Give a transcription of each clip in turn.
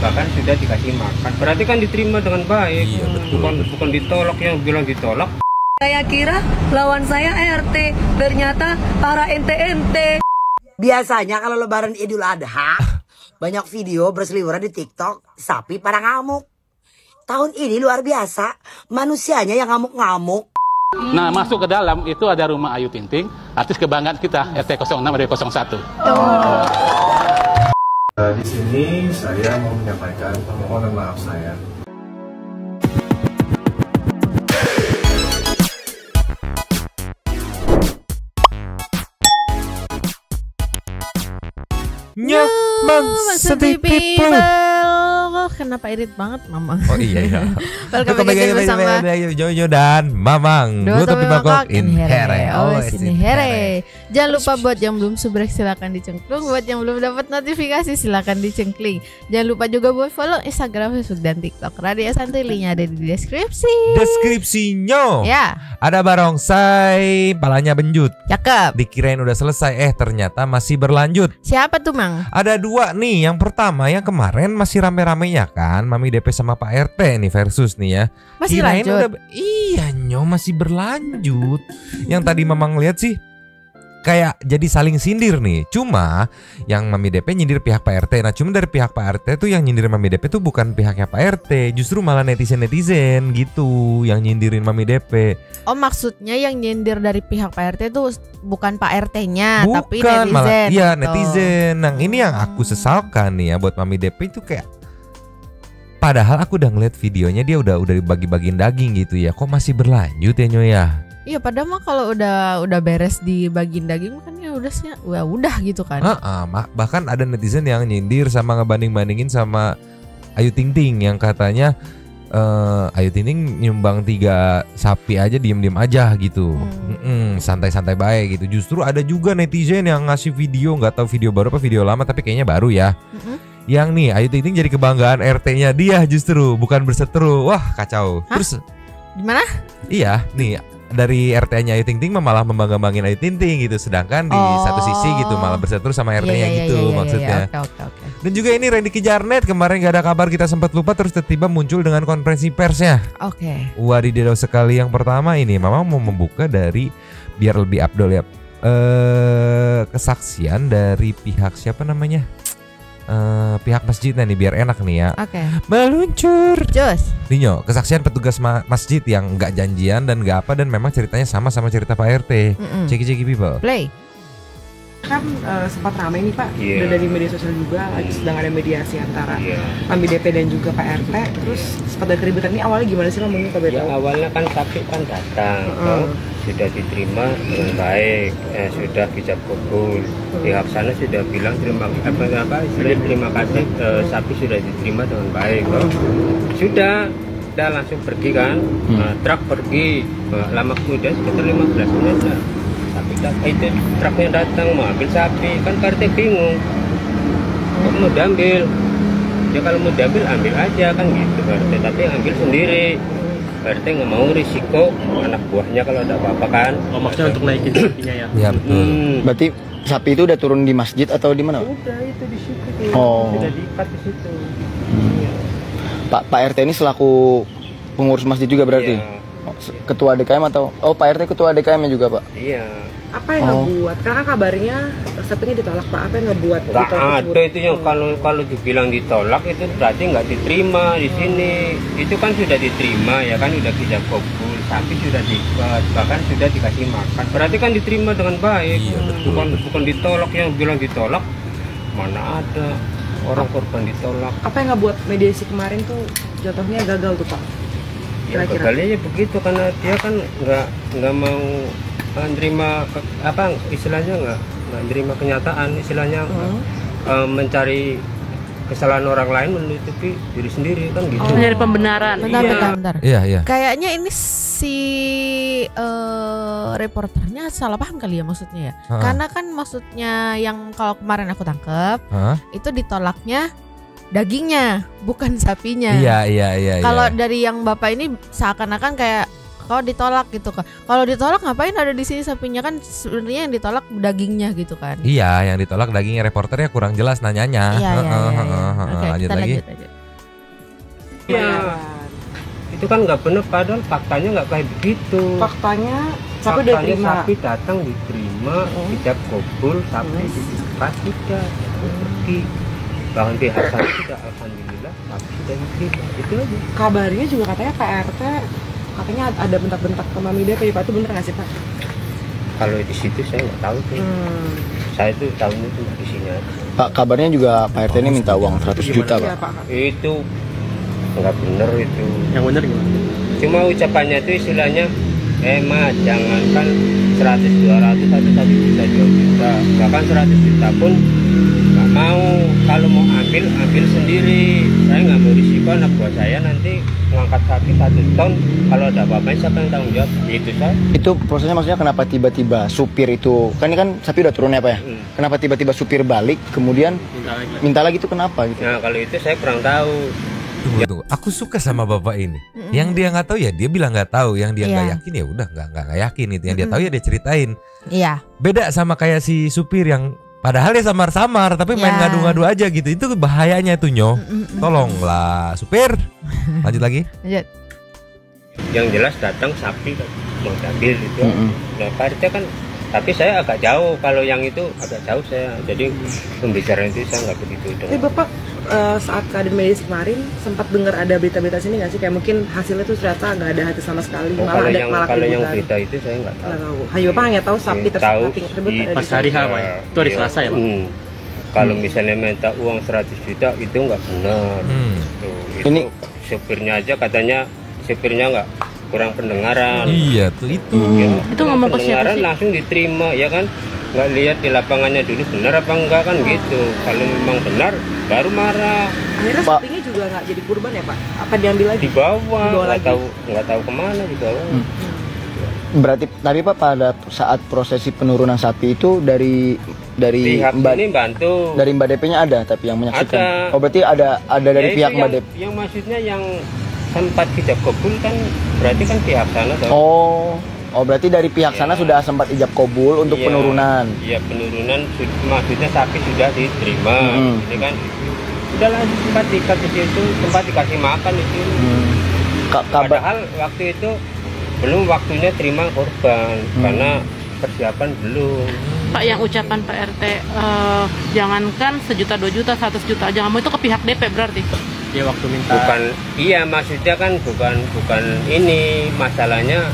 bahkan sudah dikasih makan berarti kan diterima dengan baik Iya, betul. bukan bukan ditolak yang bilang ditolak Saya kira lawan saya RT, ternyata para ente-ente. Biasanya kalau lebaran Idul Adha, banyak video berseliweran di TikTok, sapi pada ngamuk. Tahun ini luar biasa, manusianya yang ngamuk-ngamuk. Nah, masuk ke dalam itu ada rumah Ayu Ting Ting, artis kebanggaan kita RT 06 dan 01. Eh, di sini saya mau menyampaikan permohonan maaf saya. Nyamang City people. Oh, kenapa irit banget mama? Oh iya iya. Welcome back again bersama Jojo dan Mamang. Dua Topi Bangkok mangkok in here. Oh, Always in here. Jangan lupa buat yang belum subrek silakan dicengklung. Buat yang belum dapat notifikasi silakan dicengkling. Jangan lupa juga buat follow Instagram, Facebook dan TikTok Radio Santuy. Linknya ada di deskripsi. Deskripsinya Ya, ada barongsai, palanya benjut. cakep. Dikirain udah selesai, eh ternyata masih berlanjut. Siapa tuh, Mang? Ada dua nih. Yang pertama yang kemarin masih rame-ramenya kan, Mami DP sama Pak RT nih versus nih ya. Masih Kirain lanjut. udah iya nyo masih berlanjut. Yang tadi Mamang lihat sih kayak jadi saling sindir nih. Cuma yang Mami DP nyindir pihak Pak RT. Nah, cuma dari pihak Pak RT tuh yang nyindir Mami DP tuh bukan pihaknya Pak RT, justru malah netizen-netizen gitu yang nyindirin Mami DP. Oh, maksudnya yang nyindir dari pihak Pak RT itu bukan Pak RT-nya, tapi netizen. malah iya gitu. netizen. Nah, ini yang aku sesalkan nih ya buat Mami DP itu kayak Padahal aku udah ngeliat videonya dia udah udah dibagi-bagiin daging gitu ya. Kok masih berlanjut ya Nyo ya? Iya, padahal mah kalau udah udah beres di bagian daging kan ya udah sih, ya udah gitu kan. Heeh, ma- bahkan ada netizen yang nyindir sama ngebanding-bandingin sama Ayu Ting Ting yang katanya eh Ayu Ting Ting nyumbang tiga sapi aja diem-diem aja gitu, Hmm. Santai-santai baik gitu. Justru ada juga netizen yang ngasih video nggak tahu video baru apa video lama tapi kayaknya baru ya. Mm-mm. Yang nih Ayu Ting Ting jadi kebanggaan RT-nya dia justru bukan berseteru. Wah kacau. Hah? Terus Gimana? iya nih dari RT-nya Ayu Ting Ting malah membangga-banggain Ayu Ting Ting gitu. Sedangkan di Oh. satu sisi gitu malah berseteru sama RT-nya iya, gitu iya, iya, maksudnya. iya. Oke, oke, oke. Dan juga ini Randy Kijarnet kemarin gak ada kabar kita sempat lupa terus tiba-tiba muncul dengan konferensi persnya. Oke. Wadidaw sekali yang pertama ini Mama mau membuka dari biar lebih abdol ya. Eh kesaksian dari pihak siapa namanya? Eh pihak masjidnya nih biar enak nih ya. Oke. Meluncur. Cus. Ninyo, kesaksian petugas ma- masjid yang nggak janjian dan nggak apa dan memang ceritanya sama sama cerita Pak RT. Mm-mm. Ceki-ceki people. Play. Kan eh, sempat ramai nih Pak, Iya. udah dari media sosial juga lagi sedang ada mediasi antara Iya. Mami DP dan juga Pak RT. Terus sempat ada keributan. Ini awalnya gimana sih Pak? Mungkin Pak ya awalnya kan sapi kan datang toh, sudah diterima dengan baik. Eh, sudah bisa kabul pihak sana sudah bilang terima apa apa istilahnya terima kasih eh, sapi sudah diterima dengan baik toh. sudah udah langsung pergi kan. Nah, truk pergi Nah, lama kemudian sekitar 15 menit lah itu truknya datang mau ambil sapi kan partai bingung kok mau diambil ya kalau mau diambil ambil aja kan gitu partai tapi yang ambil sendiri partai nggak mau risiko anak buahnya kalau ada apa-apa kan Oh, maksudnya untuk naikin sapinya ya? Ya betul. Hmm. Berarti sapi itu udah turun di masjid atau di mana? Pak? Udah itu di situ tuh. Oh. Sudah diikat di situ. Pak Pak RT ini selaku pengurus masjid juga berarti? Iya. Oh, Ketua DKM atau Oh Pak RT ketua DKM juga Pak? iya Apa yang Oh. ngebuat? Karena kabarnya sapinya ditolak Pak. Apa yang ngebuat nggak tersebut? ada itu yang kalau kalau dibilang ditolak itu berarti nggak diterima di sini itu kan sudah diterima ya kan sudah kita kabul sapi sudah diikat bahkan sudah dikasih makan berarti kan diterima dengan baik Iya, betul. bukan bukan ditolak yang bilang ditolak mana ada orang korban ditolak Apa yang ngebuat mediasi kemarin tuh jatuhnya gagal tuh Pak? Ya Kira-kira. gagalnya begitu karena dia kan nggak nggak mau menerima ke- apa istilahnya nggak nggak menerima kenyataan istilahnya Hmm. eh, mencari kesalahan orang lain menutupi diri sendiri kan gitu Mencari pembenaran. Bentar, Iya. bentar, bentar. Iya iya. Kayaknya ini si eh, reporternya salah paham kali ya maksudnya ya. Ha. Karena kan maksudnya yang kalau kemarin aku tangkep Hah? itu ditolaknya dagingnya, bukan sapinya. Iya iya iya. Kalau iya. dari yang bapak ini seakan-akan kayak kalau ditolak gitu kan kalau ditolak ngapain ada di sini sapinya kan sebenarnya yang ditolak dagingnya gitu kan Iya, yang ditolak dagingnya reporternya kurang jelas nanyanya. Iya, iya, Heeh, iya, iya. heeh, heeh. Oke, lanjut kita lagi. lanjut aja. Iya. Itu kan nggak benar padahal faktanya nggak kayak begitu. Faktanya sapi udah Faktanya terima. sapi datang diterima, tidak kabul, sapi disekat tidak pergi. Bahkan pihak sapi sudah alhamdulillah sapi sudah diterima. Itu aja. Kabarnya juga katanya Pak RT katanya ada bentak-bentak ke Mami DP Pak itu bener nggak sih Pak? Kalau di situ saya nggak tahu tuh. Hmm. Saya tuh tahunya cuma di sini aja. Pak kabarnya juga Pak RT ini minta uang 100 juta Iya Pak. Pak. Itu nggak bener itu. Yang benar gimana? Cuma ucapannya itu istilahnya eh mas jangankan 100 200 atau 1 juta 2 juta bahkan 100 juta pun mau kalau mau ambil ambil sendiri saya nggak mau risiko anak buah saya nanti ngangkat sapi satu ton kalau ada apa-apa siapa yang tanggung jawab itu saya Itu prosesnya maksudnya kenapa tiba-tiba supir itu kan ini kan sapi udah turun ya Pak ya? Hmm. Kenapa tiba-tiba supir balik kemudian Minta lagi. minta lagi itu kenapa gitu? nah kalau itu saya kurang tahu Tunggu, tunggu. Aku suka sama bapak ini. Yang dia nggak tahu ya dia bilang nggak tahu. Yang dia nggak Iya. yakin ya udah nggak nggak yakin itu. Yang dia tahu ya dia ceritain. iya Beda sama kayak si supir yang padahal dia samar-samar tapi main Ya. ngadu-ngadu aja gitu. Itu bahayanya itu nyo. Mm-mm. Tolonglah supir. Lanjut lagi. lanjut yang jelas datang sapi kan, mau diambil itu Mm-mm. nah Pak RT kan tapi saya agak jauh kalau yang itu agak jauh saya jadi pembicaraan itu saya nggak begitu Tapi dengar Bapak eh, saat keadaan medis kemarin sempat dengar ada berita-berita sini nggak sih kayak mungkin hasilnya tuh ternyata nggak ada hati sama sekali Oh, malah kalau ada yang malah kalau yang berita itu saya nggak tahu. Nggak tahu. Hanya Bapak hanya tahu sapi Yang tersebut tahu tersebut di- Pas hari H Pak ya? Itu hari Iya. Selasa ya Pak? Hmm. Kalau misalnya minta uang 100 juta itu nggak benar. Hmm. Tuh, itu Ini- supirnya aja katanya supirnya nggak kurang pendengaran. Iya tuh itu. Ya, Itu ngomong ke siapa sih? langsung diterima ya kan nggak lihat di lapangannya dulu benar apa enggak kan gitu kalau memang benar baru marah Akhirnya Pak. sapinya juga nggak jadi kurban ya Pak? Apa diambil lagi? dibawa Dibawa nggak lagi. tahu nggak tahu ke mana dibawa Hmm. Berarti tapi Pak pada saat prosesi penurunan sapi itu dari dari pihak Mbak ini bantu dari Mbak DP-nya ada tapi yang menyaksikan. Ada. Oh berarti ada ada dari Ya, pihak Mbak DP. yang maksudnya yang sempat tidak kabul kan berarti kan pihak sana dong. Oh, oh berarti dari pihak sana Iya. sudah sempat ijab kabul untuk Iya, penurunan. Iya penurunan sud- maksudnya sapi sudah diterima. Mm. Ini kan udahlah sempat dikasih itu sempat dikasih makan itu. Hmm. Ka- kabar Padahal waktu itu belum waktunya terima korban Hmm. karena persiapan belum. Pak yang ucapan Pak RT eh, jangankan sejuta dua juta seratus juta aja nggak mau itu ke pihak DP berarti Dia waktu minta. Bukan iya maksudnya kan bukan bukan ini masalahnya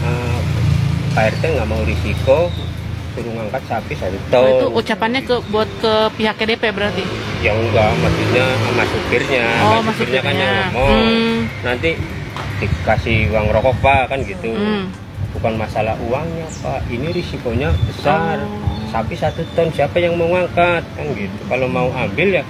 eh, Pak RT nggak mau risiko suruh ngangkat sapi satu Oh, ton. itu ucapannya ke buat ke pihak DP berarti? Ya enggak maksudnya sama supirnya. Oh, kan sama supirnya kan yang ngomong. Hmm. nanti dikasih uang rokok pak kan gitu. Hmm. bukan masalah uangnya pak. Ini risikonya besar. Oh. sapi satu ton siapa yang mau ngangkat? Kan gitu. Kalau mau ambil ya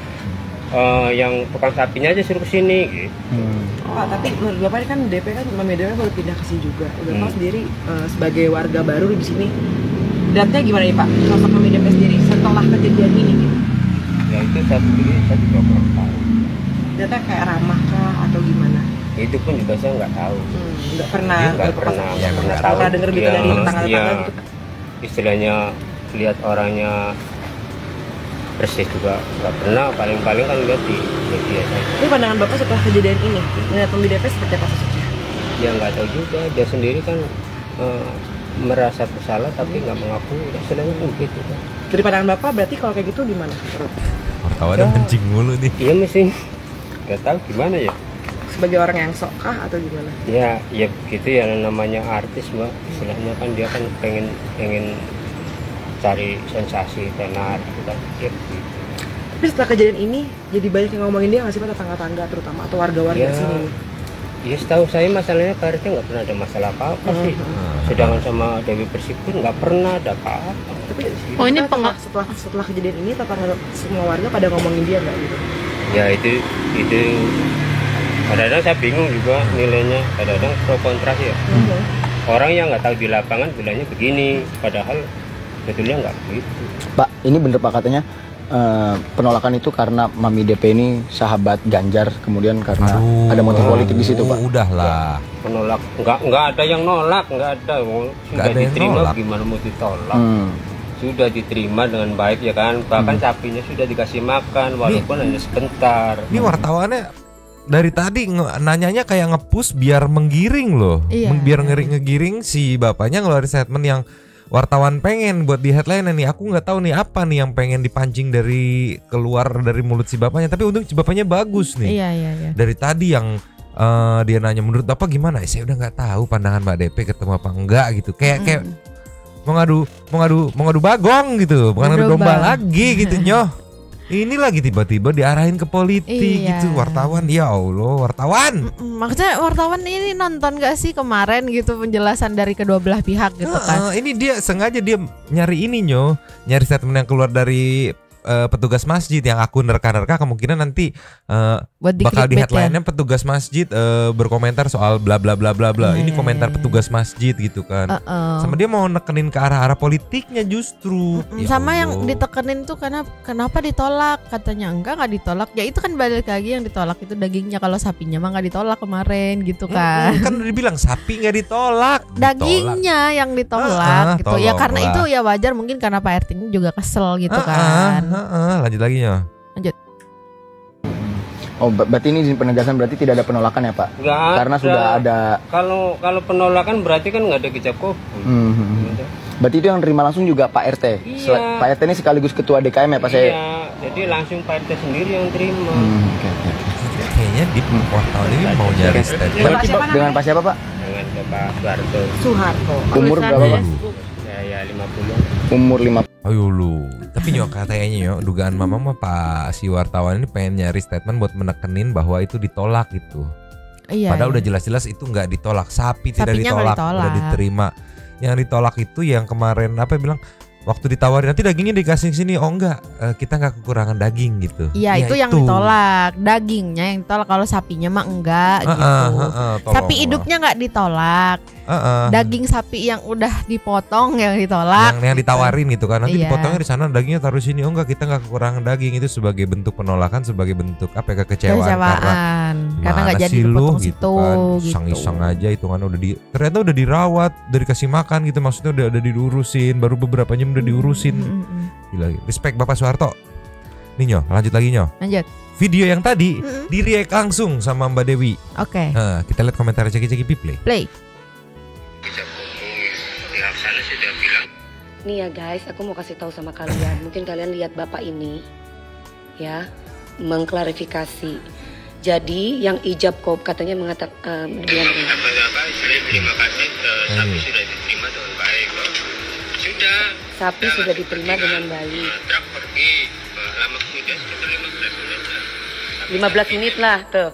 eh, yang tukang sapinya aja suruh ke sini gitu Hmm. Pak, tapi menurut Bapak ini kan DP kan Mami DP baru pindah ke sini juga. Bapak Hmm. sendiri eh, sebagai warga baru di sini, lihatnya gimana nih Pak? Sosok Mami DP sendiri setelah kejadian ini gitu. ya itu saya sendiri saya juga kurang tahu Lihatnya kayak ramah kah atau gimana? itu pun juga saya nggak tahu Hmm, nggak pernah, nggak pernah nggak pernah tahu pernah dengar berita Iya, dari tetangga-tetangga iya. gitu. Istilahnya lihat orangnya persis juga nggak pernah paling-paling kan lihat di media saja Tapi pandangan Bapak setelah kejadian ini, melihat DP seperti apa sosoknya? dia nggak tahu juga dia sendiri kan eh, merasa bersalah tapi nggak mengaku istilahnya kan begitu kan Dari pandangan Bapak berarti kalau kayak gitu gimana? Wartawan mancing mulu nih. iya mesti nggak tahu gimana ya Sebagai orang yang sok kah atau gimana? ya ya begitu ya namanya artis mbak istilahnya kan dia kan pengen pengen cari sensasi tenar gitu kan ya begitu Tapi setelah kejadian ini, jadi banyak yang ngomongin dia nggak sih Pak tetangga-tangga terutama atau warga-warga Ya. sini? Ya setahu saya masalahnya Pak RT nggak pernah ada masalah apa-apa sih. Sedangkan sama Dewi Persik pun nggak pernah ada apa-apa. Tapi Oh, ini setelah, penga- setelah setelah kejadian ini tetangga semua warga pada ngomongin dia nggak gitu? Ya itu itu kadang-kadang saya bingung juga nilainya. Kadang-kadang pro kontra sih ya. Orang yang nggak tahu di lapangan bilangnya begini, padahal betulnya nggak begitu. Pak, ini bener Pak katanya eh, penolakan itu karena Mami DP ini sahabat Ganjar, kemudian karena ada motif politik di situ, Pak. Udahlah. Menolak nggak nggak ada yang nolak nggak ada Nggak sudah ada yang diterima nolak. gimana mau ditolak Hmm. sudah diterima dengan baik ya kan bahkan sapinya sudah dikasih makan walaupun hanya sebentar Ini wartawannya dari tadi nanyanya kayak ngepush biar menggiring loh. Iya. Biar ngeri ngegiring si bapaknya ngeluarin statement yang wartawan pengen buat di headline nih. Aku nggak tahu nih apa nih yang pengen dipancing dari keluar dari mulut si bapaknya. Tapi untung si bapaknya bagus nih. Iya iya iya. Dari tadi yang eh, dia nanya menurut bapak gimana? Eh, saya udah nggak tahu pandangan Mbak DP ketemu apa enggak gitu. Kayak kayak mau ngadu mau ngadu mau ngadu bagong gitu, bukan ngadu domba. lagi gitu nyoh. Ini lagi tiba-tiba diarahin ke politik Iya. gitu wartawan ya Allah wartawan. Mm, Maksudnya wartawan ini nonton gak sih kemarin gitu penjelasan dari kedua belah pihak gitu kan? Heeh, ini dia sengaja dia nyari ini nyo, nyari statement yang keluar dari eh, petugas masjid yang aku nerka-nerka kemungkinan nanti Buat di bakal di ya. headline-nya petugas masjid eh, berkomentar soal bla bla bla bla bla. Iya, ini iya, komentar petugas masjid gitu kan. Heeh. Sama dia mau nekenin ke arah-arah politiknya justru. Mm, Ya sama yang Allah. ditekenin tuh karena kenapa ditolak katanya enggak nggak ditolak ya itu kan balik lagi yang ditolak itu dagingnya kalau sapinya mah nggak ditolak kemarin gitu kan Mm, kan udah dibilang sapi nggak ditolak. Ditolak. dagingnya yang Ah, ditolak gitu ya karena itu ya wajar mungkin karena Pak RT ini juga kesel gitu Ah, kan ah, ah, lanjut lagi nyo. lanjut Oh, ber- berarti ini izin penegasan berarti tidak ada penolakan ya, Pak? nggak Karena sudah ada kalau kalau penolakan berarti kan nggak ada kicap kabul Hmm, hmm, hmm. Berarti itu yang terima langsung juga Pak RT. Iya. Pak RT ini sekaligus ketua DKM ya, Pak saya. iya jadi langsung Pak RT sendiri yang terima Hmm, oke, oke. Kayaknya di wartawan ini mau nyari statement. Dengan Pak siapa, Pak? dengan Bapak Soeharto Soeharto. Umur berapa, Pak? ya ya 50 Umur 5 Ayo lu. Tapi nyok katanya nyok dugaan mama mah Pak si wartawan ini pengen nyari statement buat menekenin bahwa itu ditolak gitu. iya Padahal iya. udah jelas-jelas itu nggak ditolak, sapi tidak Sapinya nggak ditolak, ditolak. udah diterima. Yang ditolak itu yang kemarin apa bilang waktu ditawarin nanti dagingnya dikasih ke sini, oh enggak, eh, kita nggak kekurangan daging gitu. Iya Ya, itu yang ditolak. Dagingnya yang ditolak. Kalau sapinya mah enggak Heeh, gitu. heeh, sapi tolonglah. hidupnya nggak ditolak. Heeh. daging sapi yang udah dipotong yang ditolak. Yang yang ditawarin gitu kan. Nanti Iya. dipotongnya di sana dagingnya taruh sini. Oh enggak kita nggak kekurangan daging. Itu sebagai bentuk penolakan sebagai bentuk apa ya kekecewaan, karena kekecewaan. Karena nggak jadi sih lu dipotong gitu kan? gitu. iseng-iseng aja hitungannya udah di ternyata udah dirawat udah dikasih makan gitu. Maksudnya udah udah diurusin. Baru beberapa jam udah diurusin. Mm, gila respect bapak Soeharto. Nih nyo lanjut lagi nyo. Lanjut. Video yang tadi Mm-mm. di react langsung sama Mbak Dewi. Oke. Nah, kita lihat komentar ceki-ceki play. Play. Nih ya guys, aku mau kasih tahu sama kalian. Mungkin kalian lihat bapak ini, ya, mengklarifikasi. Jadi yang ijab kop katanya mengatakan apa apa istilahnya terima kasih. Eh, sapi sudah diterima dengan baik loh. Sudah sapi sudah diterima dengan baik. eh, truk pergi eh, lama kemudian sekitar 15 menit lah. 15 menit lah tuh.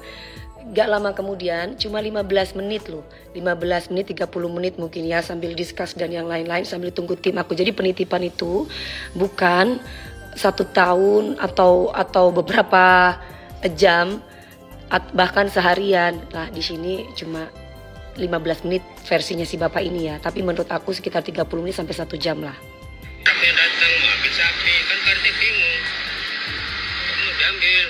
Gak lama kemudian, cuma 15 menit loh. 15 menit, 30 menit mungkin ya sambil discuss dan yang lain-lain sambil tunggu tim aku. Jadi penitipan itu bukan satu tahun atau atau beberapa jam bahkan seharian. Lah di sini cuma 15 menit versinya si bapak ini ya. Tapi menurut aku sekitar 30 menit sampai satu jam lah. Yang datang mau ambil sapi kan karena bingung mau diambil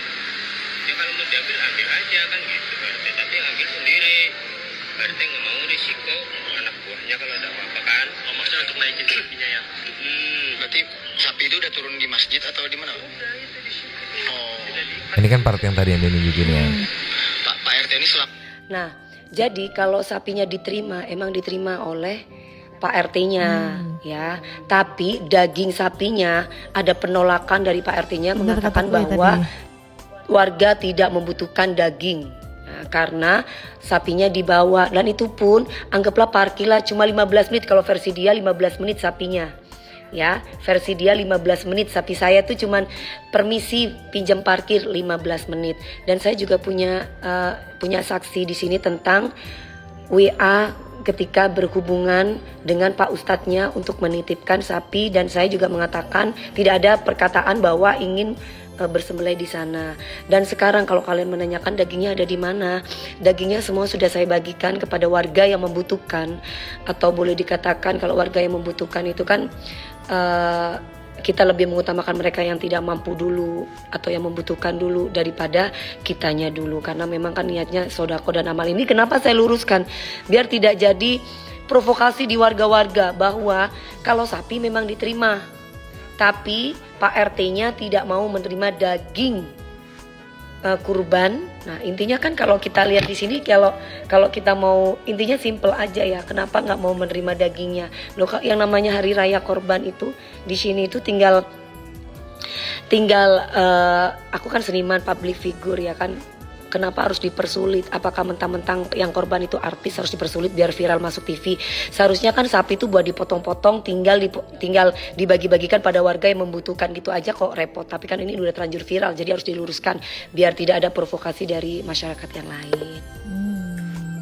ya kalau mau diambil ambil aja kan gitu RT tapi yang ambil sendiri RT nggak mau risiko anak buahnya kalau ada apa-apa kan oh, maksudnya untuk naikin sapinya ya hmm. Berarti sapi itu udah turun di masjid atau di mana? Oh. ini kan part yang tadi yang dia nunjukin ya Pak Pak RT ini selama Nah, jadi kalau sapinya diterima, emang diterima oleh Pak RT-nya, ya. Tapi daging sapinya ada penolakan dari Pak RT-nya mengatakan bahwa tadi. warga tidak membutuhkan daging. Nah, karena sapinya dibawa dan itu pun anggaplah parkirlah cuma 15 menit kalau versi dia 15 menit sapinya. Ya, versi dia 15 menit, sapi saya tuh cuman permisi pinjam parkir 15 menit. Dan saya juga punya eh, punya saksi di sini tentang WA ketika berhubungan dengan Pak Ustadznya untuk menitipkan sapi dan saya juga mengatakan tidak ada perkataan bahwa ingin eh, bersembelih di sana. Dan sekarang kalau kalian menanyakan dagingnya ada di mana, dagingnya semua sudah saya bagikan kepada warga yang membutuhkan. Atau boleh dikatakan kalau warga yang membutuhkan itu kan eh, kita lebih mengutamakan mereka yang tidak mampu dulu atau yang membutuhkan dulu daripada kitanya dulu. Karena memang kan niatnya sodako dan amal ini. Kenapa saya luruskan? Biar tidak jadi provokasi di warga-warga bahwa kalau sapi memang diterima tapi Pak RT-nya tidak mau menerima daging eh, kurban. Nah intinya kan kalau kita lihat di sini kalau kalau kita mau intinya simple aja ya. Kenapa nggak mau menerima dagingnya? Loh yang namanya hari raya korban itu di sini itu tinggal tinggal eh, aku kan seniman public figure ya kan. Kenapa harus dipersulit? Apakah mentang-mentang yang korban itu artis harus dipersulit biar viral masuk TV? Seharusnya kan sapi itu buat dipotong-potong, tinggal dipo- tinggal dibagi-bagikan pada warga yang membutuhkan gitu aja kok repot. Tapi kan ini udah terlanjur viral, jadi harus diluruskan biar tidak ada provokasi dari masyarakat yang lain.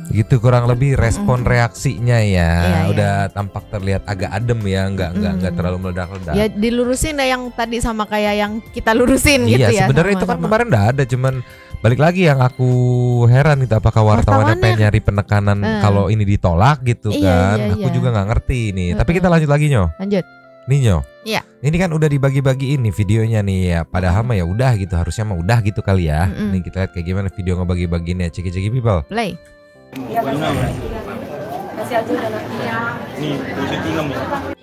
Gitu kurang lebih respon reaksinya ya. Iya, iya. Udah tampak terlihat agak adem ya, nggak nggak nggak Mm. terlalu meledak-ledak. Ya dilurusin deh yang tadi sama kayak yang kita lurusin gitu Iya, ya. sebenarnya itu kan kemarin udah ada, cuman balik lagi yang aku heran itu apakah wartawan Wartawannya. pengen nyari penekanan Eh. kalau ini ditolak gitu Iya, kan? iya, aku iya. juga nggak ngerti nih. Tapi Mm-mm. kita lanjut lagi nyo. Lanjut. Nih nyo. Iya. Ini kan udah dibagi-bagi ini videonya nih ya. Padahal mah ya udah gitu, harusnya mah udah gitu kali ya. Mm-mm. Nih kita lihat kayak gimana video ngebagi-bagiinnya. Ceki-ceki people. Play. Iya, Kasih aja udah Nih, suti enam ya.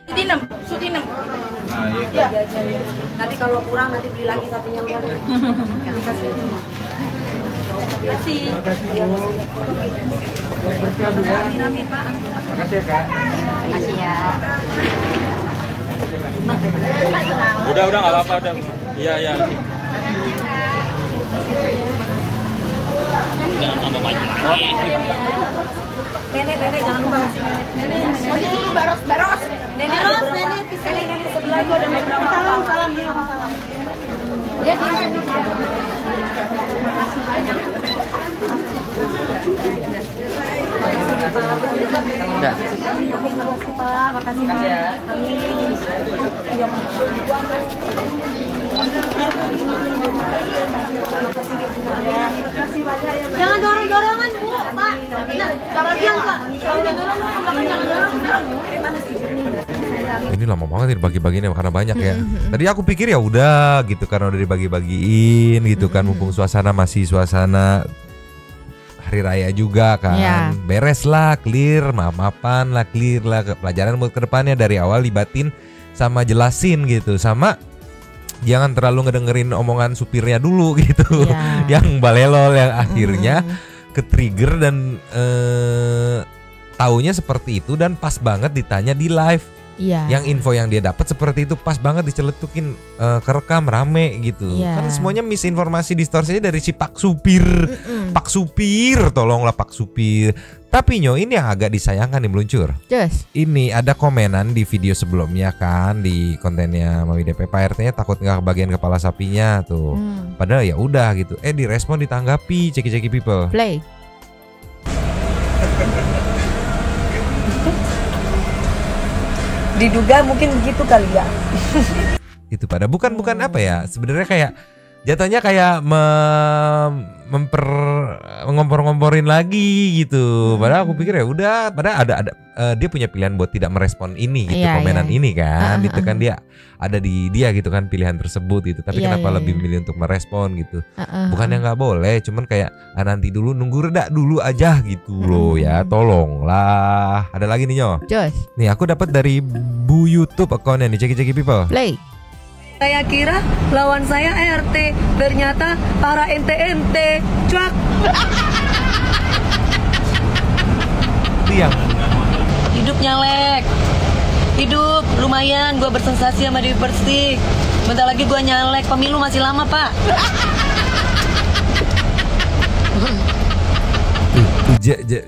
Suti 6, suti 6. Nah, iya. Iya. Nanti kalau kurang nanti beli lagi. Kasih. Kasih. Amin, Pak. Makasih ya, Kak. Kasih ya. Udah, udah enggak apa-apa udah. Iya, iya. Jangan tambah banyak lagi. Nenek, nenek jangan lupa kasih nenek. Nenek, oh ini baros, baros. Nenek, baros, nenek. Nenek, nenek sebelah gua ada beberapa. Salam, salam, salam. Ya, Jangan dorong-dorongan, Bu, Pak. Nah, cara bilang, Pak. Kalau udah dorong, jangan dorong. Ini lama banget nih bagi-bagiinnya karena banyak ya. Tadi aku pikir ya udah gitu karena udah dibagi-bagiin gitu kan mumpung suasana masih suasana hari raya juga kan. Iya. Beres lah, clear, maaf-maafan lah, clear lah ke pelajaran buat ke depannya dari awal libatin sama jelasin gitu sama jangan terlalu ngedengerin omongan supirnya dulu gitu. Iya. yang balelol yang akhirnya ke trigger dan eh taunya seperti itu dan pas banget ditanya di live Iya. yang info yang dia dapat seperti itu pas banget diceletukin eh, kerekam rame gitu Iya. kan semuanya misinformasi distorsinya dari si Pak Supir Pak Supir tolonglah Pak Supir tapi nyo ini yang agak disayangkan nih meluncur Just. ini ada komenan di video sebelumnya kan di kontennya Mami DP Pak RT-nya takut nggak kebagian kepala sapinya tuh Hmm. padahal ya udah gitu eh direspon ditanggapi ceki-ceki people Play. Diduga mungkin begitu kali ya. itu pada bukan bukan apa ya sebenarnya kayak jatuhnya kayak mem- memper ngompor-ngomporin lagi gitu. Padahal aku pikir ya udah padahal ada ada eh, dia punya pilihan buat tidak merespon ini gitu Iya, komenan iya. ini kan. Ah, itu kan dia ada di dia gitu kan pilihan tersebut gitu. Tapi Iya, kenapa iya, lebih iya. memilih untuk merespon gitu? Heeh, bukan yang nggak boleh cuman kayak ah, nanti dulu nunggu reda dulu aja gitu loh ya. Tolonglah. Ada lagi nih nyo? Nih aku dapat dari Bu YouTube akunnya nih ceki-ceki people. Play. Saya kira lawan saya RT, ternyata para ente-ente. Cuak. yang Hidup nyalek. Hidup lumayan gua bersensasi sama Dewi Persik. Bentar lagi gua nyalek, pemilu masih lama, Pak.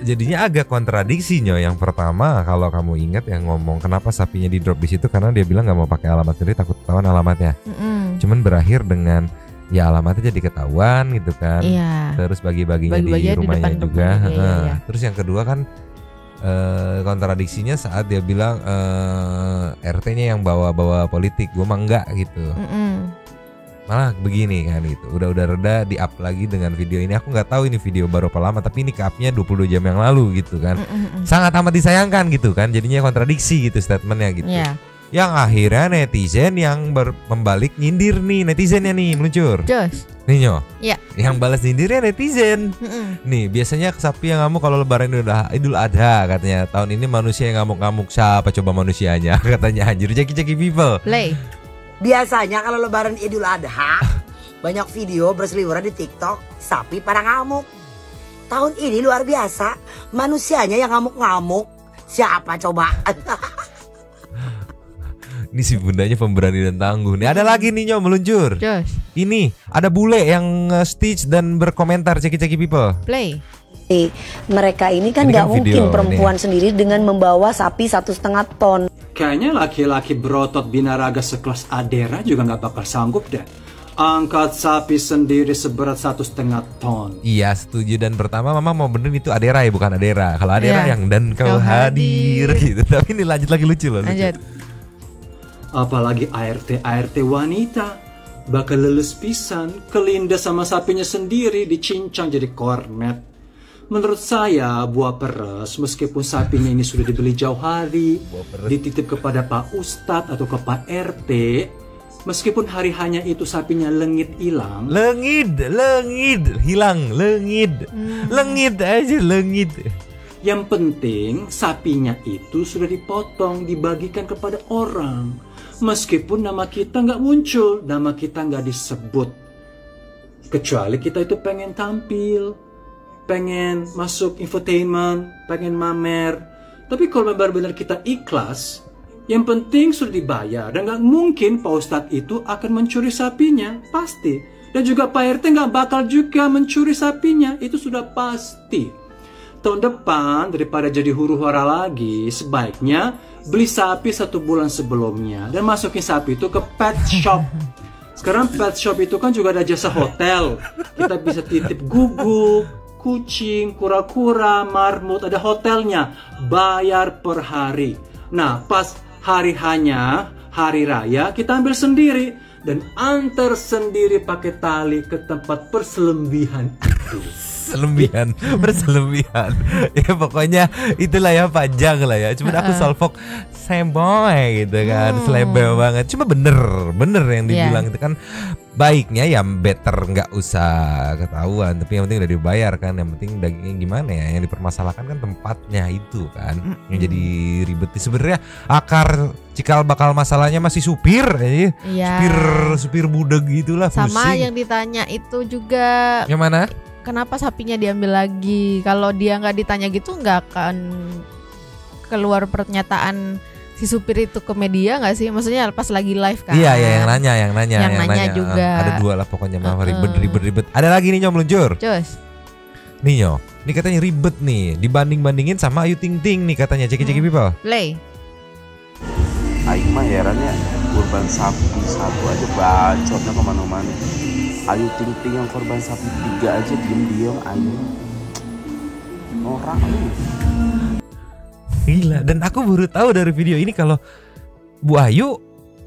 Jadinya agak kontradiksi nyo yang pertama kalau kamu ingat yang ngomong kenapa sapinya di drop di situ karena dia bilang nggak mau pakai alamat sendiri takut ketahuan alamatnya Mm-mm. cuman berakhir dengan ya alamatnya jadi ketahuan gitu kan Iya. terus bagi-baginya di di rumahnya depan juga rumahnya, iya, iya. terus yang kedua kan eh, kontradiksinya saat dia bilang eh, RT-nya yang bawa-bawa politik gue mah enggak gitu Mm-mm. Malah begini kan gitu udah udah reda di up lagi dengan video ini aku nggak tahu ini video baru apa lama tapi ini ke upnya 22 jam yang lalu gitu kan Mm-mm. sangat amat disayangkan gitu kan jadinya kontradiksi gitu statementnya gitu Iya. Yang akhirnya netizen yang ber- membalik nyindir nih netizennya nih meluncur. Jos. Nih Nyo, Ya. yang balas nyindirnya netizen. Mm-mm. Nih biasanya sapi yang ngamuk kalau lebaran Adha, Idul Adha katanya. Tahun ini manusia yang ngamuk-ngamuk siapa coba manusianya katanya anjir jaki-jaki people. Play. Biasanya kalau lebaran Idul Adha banyak video berseliweran di TikTok sapi pada ngamuk. Tahun ini luar biasa, manusianya yang ngamuk-ngamuk. Siapa coba? Ini si bundanya pemberani dan tangguh. Nih ada lagi nih Nyo meluncur. Jos. Ini ada bule yang stitch dan berkomentar ceki-ceki people. Play. Mereka ini kan Ini nggak kan mungkin perempuan sendiri dengan membawa sapi satu setengah ton. Kayaknya laki-laki berotot binaraga sekelas Adera juga nggak bakal sanggup deh. Angkat sapi sendiri seberat satu setengah ton. Iya setuju dan pertama mama mau benerin itu Adera ya bukan Adera. Kalau Adera Iya. yang dan kau, Kau hadir. gitu. Tapi ini lanjut lagi lucu loh. Lucu. Lanjut. Apalagi ART ART wanita bakal lulus pisan kelinda sama sapinya sendiri dicincang jadi kornet. Menurut saya buah peres meskipun sapinya ini sudah dibeli jauh hari, dititip kepada Pak Ustadz atau ke Pak RT, meskipun hari hanya itu sapinya lengit hilang. Lengit, lengit, hilang, lengit, lengit aja lengit. Yang penting sapinya itu sudah dipotong, dibagikan kepada orang. Meskipun nama kita nggak muncul, nama kita nggak disebut. Kecuali kita itu pengen tampil, pengen masuk infotainment, pengen mamer. Tapi kalau benar-benar kita ikhlas, yang penting sudah dibayar. Dan nggak mungkin Pak Ustadz itu akan mencuri sapinya, pasti. Dan juga Pak RT nggak bakal juga mencuri sapinya, itu sudah pasti. Tahun depan daripada jadi huru hara lagi sebaiknya beli sapi satu bulan sebelumnya. Dan masukin sapi itu ke pet shop. Sekarang pet shop itu kan juga ada jasa hotel. Kita bisa titip guguk kucing kura-kura marmut ada hotelnya bayar per hari nah pas hari hanya hari raya kita ambil sendiri dan antar sendiri pakai tali ke tempat perselembihan itu Selembihan, berselembihan. ya pokoknya itulah ya panjang lah ya. Cuman aku Heeh. solvok semboy gitu kan, selebel banget. Cuma bener, bener yang Iya. dibilang itu kan baiknya ya better nggak usah ketahuan. Tapi yang penting udah dibayar kan. Yang penting dagingnya gimana ya? Yang dipermasalahkan kan tempatnya itu kan. Yang jadi ribet. Sebenarnya akar cikal bakal masalahnya masih supir ya. Iya. Supir supir budeg gitulah Sama pusing. yang ditanya itu juga Yang mana? kenapa sapinya diambil lagi? Kalau dia nggak ditanya gitu nggak akan keluar pernyataan si supir itu ke media nggak sih? Maksudnya pas lagi live kan? Iya ya yang nanya, yang nanya, Yang nanya juga. Ada dua lah pokoknya mah Heeh. ribet, ribet, ribet. Ada lagi nih nyom meluncur. Cus. Nih nyo, ini katanya ribet nih. Dibanding bandingin sama Ayu Ting Ting nih katanya. Ceki ceki people. Play. Aing mah herannya kurban sapi satu aja bacotnya ke mana-mana Ayu Ting Ting yang korban sapi tiga aja diem-diem Ayu Norak lu Gila. Dan aku baru tahu dari video ini kalau Bu Ayu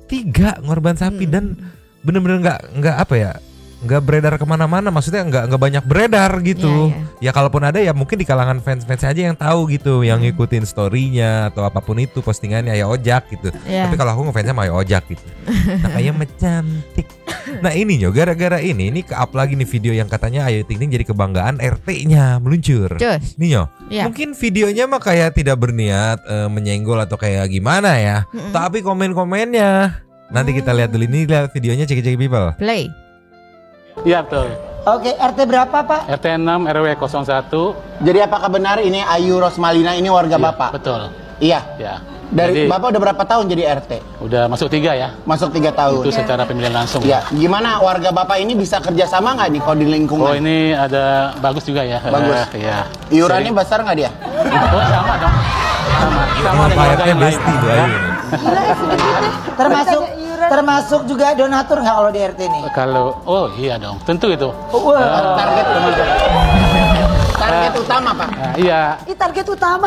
tiga ngorban sapi Hmm. dan bener-bener nggak nggak apa ya nggak beredar ke mana-mana maksudnya nggak nggak banyak beredar gitu Iya, ya kalaupun ada ya mungkin di kalangan fans-fans aja yang tahu gitu yang Hmm. ngikutin storynya atau apa pun itu postingannya ya ojak gitu Iya. tapi kalau aku ngefansnya sama ya ojak gitu nah kayak cantik nah ini nyo gara-gara ini ini ke up lagi nih video yang katanya Ayu Ting Ting jadi kebanggaan RT-nya meluncur Cus. nih nyo Iya. mungkin videonya mah kayak tidak berniat eh, menyenggol atau kayak gimana ya Mm-mm. tapi komen-komennya nanti kita lihat dulu ini lihat videonya cek-cek people Play. Iya betul. Oke, RT berapa Pak? RT 6 RW 01. Jadi apakah benar ini Ayu Rosmalina ini warga Bapak? Betul. Iya. Ya. Dari Jadi- Bapak udah berapa tahun jadi RT? Udah masuk tiga ya. Masuk tiga tahun. Itu secara pemilihan langsung. Ya, gimana warga Bapak ini bisa kerjasama nggak nih kalau di lingkungan? Oh ini ada bagus juga ya. Bagus. Eh, Iya. Iurannya besar nggak dia? Oh sama dong. Sama. Sama dengan warga yang lain. Ya. termasuk termasuk juga donatur nggak kalau di RT ini? Kalau oh iya dong, tentu itu. Wah, Eh, target teman- target utama Pak. Nah, iya. Ini target utama.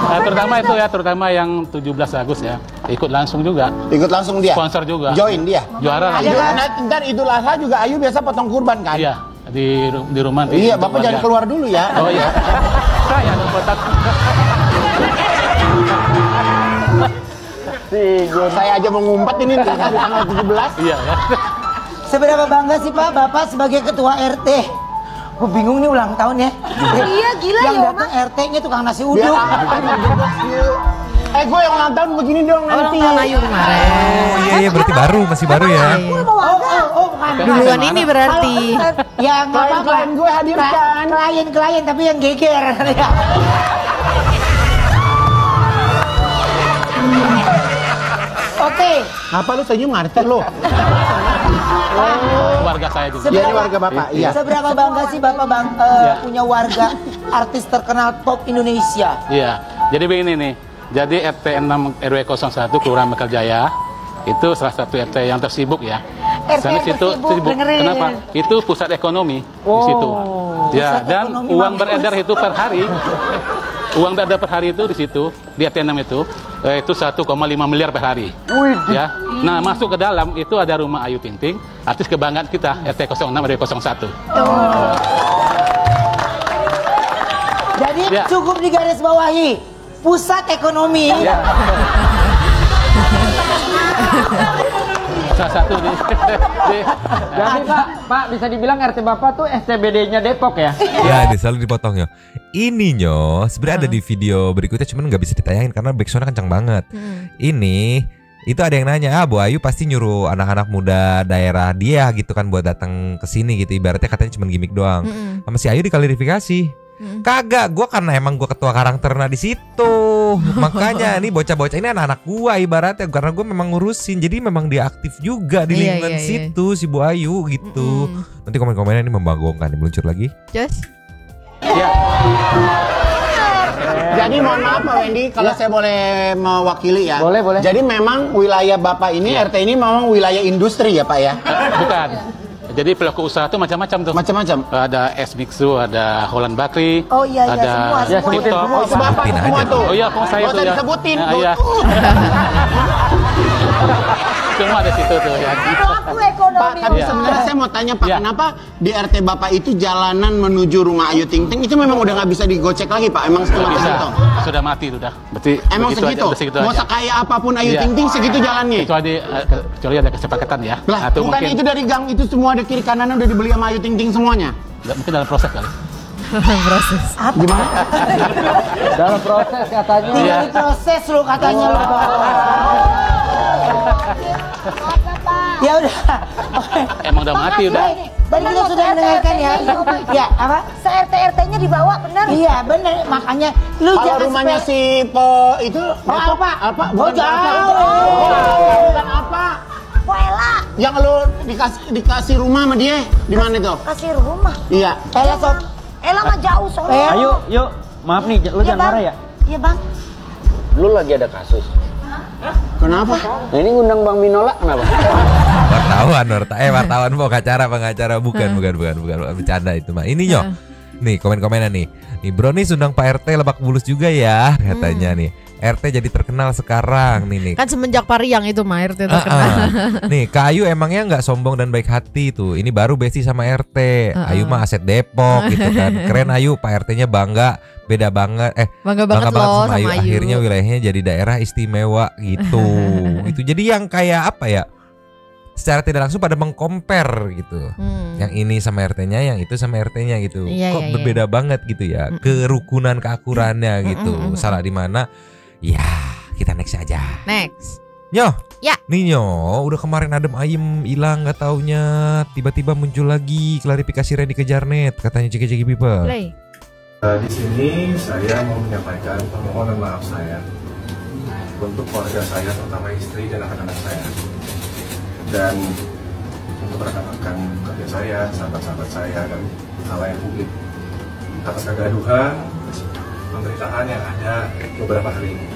Nah, terutama itu ya, terutama yang 17 Agustus ya. Ikut langsung juga. Ikut langsung dia. Sponsor juga. Join dia. Juara. Ayu, nah, ntar Idul Adha juga Ayu biasa potong kurban kan? Iya, di di rumah. Iya, Bapak jangan keluar dulu ya. Oh iya. Saya dong botak. Saya aja mau ngumpet ini nih, di tanggal 17. Iya ya. Seberapa bangga sih Pak Bapak sebagai ketua RT? Gue bingung nih ulang tahun ya. Iya, gila Yang ya, datang RT-nya tukang nasi uduk. Eh gue yang ulang tahun begini dong nanti. Ulang tahun Ayu kemarin. Oh iya iya berarti baru masih baru ya. Oh, oh, oh, bukan. Duluan ini berarti. Ya nggak apa-apa. Klien-klien gue hadirkan. Klien-klien tapi yang geger. Oke. Apa lu senyum ngerti lu? Warga saya juga. Iya, ini warga Bapak. Iya. Seberapa bangga sih Bapak bang eh, Iya. punya warga artis terkenal top Indonesia? Iya. Jadi begini nih. Jadi RT 6 RW 01 Kelurahan Mekarjaya itu salah satu RT yang tersibuk ya. RT yang situ tersibuk, tersibuk. Kenapa? Itu pusat ekonomi di Oh, situ. Ya, pusat dan uang beredar itu per hari. uang beredar per hari itu di situ di RT 6 itu eh, itu 1,5 miliar per hari. Ya. Nah, masuk ke dalam itu ada rumah Ayu Ting Ting, artis kebanggaan kita RT 06 RW 01. Jadi Ya. cukup digaris bawahi pusat ekonomi. Ya. Salah satu di, di- Jadi Pak, Pak bisa dibilang RT Bapak tuh SCBD-nya Depok ya? Ya, ini selalu dipotong ya. Ini nyo, sebenarnya ada di video berikutnya, cuman nggak bisa ditayangin karena backsoundnya kencang banget. Ini itu ada yang nanya, ah Bu Ayu pasti nyuruh anak-anak muda daerah dia gitu kan buat datang ke sini gitu. Ibaratnya katanya cuma gimmick doang. Mm-mm. Sama si Ayu diklarifikasi. Mm. Kagak, gua karena emang gua ketua karakternya di situ. Makanya nih bocah-bocah ini anak-anak gua ibaratnya karena gua memang ngurusin. Jadi memang dia aktif juga di Iya, lingkungan iya, iya. situ si Bu Ayu gitu. Nanti komen-komennya ini membagongkan, meluncur lagi. Just Jadi mohon maaf Pak Wendy, kalau saya boleh mewakili ya. Boleh, boleh. Jadi memang wilayah Bapak ini, RT ini memang wilayah industri ya Pak ya? bukan. Jadi pelaku usaha itu macam-macam tuh. Macam-macam. Ada S Mixu, ada Holland Bakery, Oh iya iya ada semua Ya, semua. sebutin TikTok. semua, Oh, itu Bapak semua tuh. Oh iya, kok saya tuh usah ya. disebutin. Nah, iya. Semua ada situ tuh ya. Ekonomi. Pak, tapi Iya. sebenarnya saya mau tanya Pak, Iya. kenapa di RT Bapak itu jalanan menuju rumah Ayu Ting Ting itu memang udah nggak bisa digocek lagi Pak? Emang cuma bisa. segitu? Sudah mati itu dah. Berarti Emang segitu? Aja, segitu Mau aja. sekaya apa pun Ayu Iya. Ting Ting segitu jalannya? Kecuali eh, ke- kecuali ada kesepakatan ya. Lah, Atau bukan mungkin itu dari gang itu semua ada kiri kanannya udah dibeli sama Ayu Ting Ting semuanya? mungkin dalam proses kali. proses. Gimana? Dalam proses katanya. Tinggal diproses lu katanya lu. Ya udah. Emang udah mati udah. Tadi kita sudah mendengarkan ya. Ya, apa? Se RT RT-nya dibawa bener. Iya, bener. Makanya lu Kalau jangan rumahnya si Po itu Oh, apa? Apa? Oh, Bukan jauh. apa? Bukan apa? Poela Yang lu dikasih dikasih rumah sama dia di mana itu? kasih rumah. Iya. Ella sob. Ella mah jauh soalnya. Eh, Ayo, yuk. Maaf nih, lu Iya, jangan marah ya. Iya bang. Lu lagi ada kasus. Kenapa? Nah ini ngundang Bang Minola kenapa? wartawan warta eh wartawan pengacara pengacara bukan bukan bukan bukan. Bercanda itu mah. Ini nyo. Nih komen komenan nih. Nih bro nih sundang Pak RT Lebak Bulus juga ya katanya nih. RT jadi terkenal sekarang nih nih. Kan semenjak Pariang itu mah RT Ah, terkenal. ah. Nih Kayu emangnya nggak sombong dan baik hati tuh. Ini baru Besti sama RT Ah, Ayu ah. mah aset Depok gitu kan. Keren Ayu. Pak RT-nya bangga Beda banget Eh Bangga banget loh sama Ayu. sama Ayu. Akhirnya wilayahnya jadi daerah istimewa gitu Itu jadi yang kayak apa ya Secara tidak langsung pada mengcompare gitu Hmm. Yang ini sama RT-nya Yang itu sama RT-nya gitu Iya, Kok iya, iya. berbeda banget gitu ya Kerukunan keakurannya gitu mm, mm. Salah di mana Ya kita next aja Next. Nyo Ya. Nih Nyo Udah kemarin adem ayem hilang gak taunya Tiba-tiba muncul lagi Klarifikasi Randy ke Jarnet Katanya ceki-ceki people Play. Eh, di sini saya mau menyampaikan permohonan maaf saya untuk keluarga saya, terutama istri dan anak-anak saya, dan untuk rekan-rekan kerja saya, sahabat-sahabat saya, dan halayak publik. Atas kegaduhan, pemberitaan yang ada beberapa hari ini.